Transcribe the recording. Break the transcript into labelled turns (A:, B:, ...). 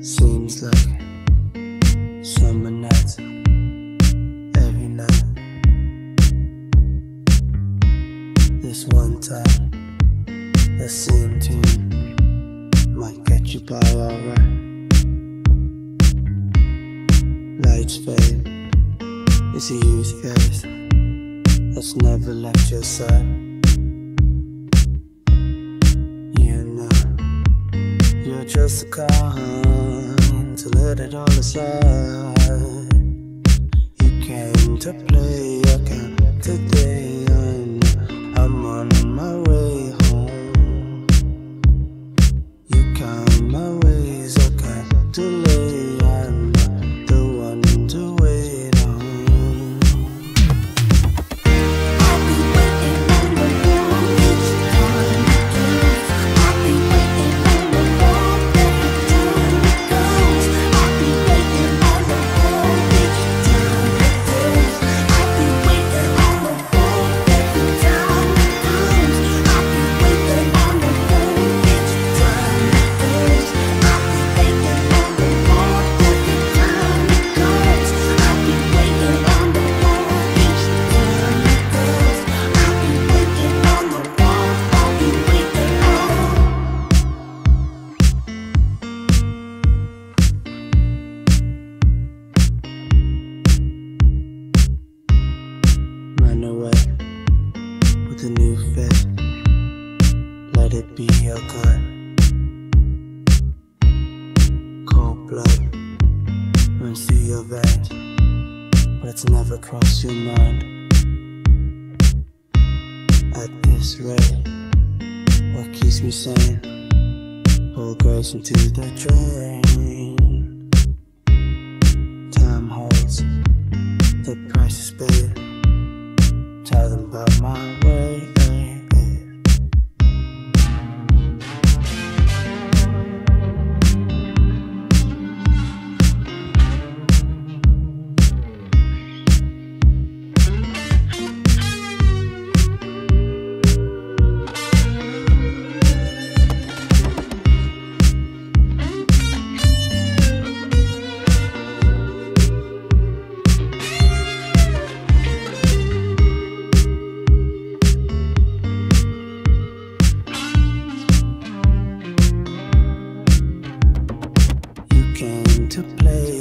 A: Seems like summer nights every night. This one time that same tune might get you by alright. Fade, it's a youth phase that's never left your side. You know, you're just a kind to let it all aside. You came to play, I came today. Let it be your good. Cold blood runs through your veins, but it's never crossed your mind. At this rate, what keeps me sane? Pull grace into the drain. Time holds, the price is paid. Tell them about my way. To play.